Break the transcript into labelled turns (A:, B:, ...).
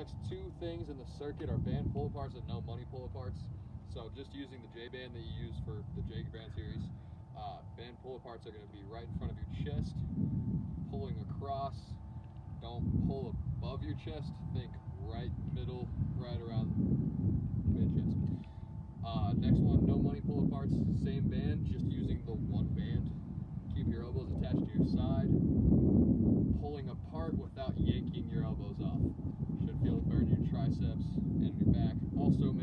A: next two things in the circuit are band pull aparts and no money pull aparts. So just using the J band that you use for the J band series, uh, band pull aparts are going to be right in front of your chest, pulling across. Don't pull above your chest. Think right middle, right around mid chest. Uh, next one, no money pull aparts, same band, just using the one band. Keep your elbows attached to your side, pulling apart without yanking your elbows off. Should feel it burn your triceps and your back. Also,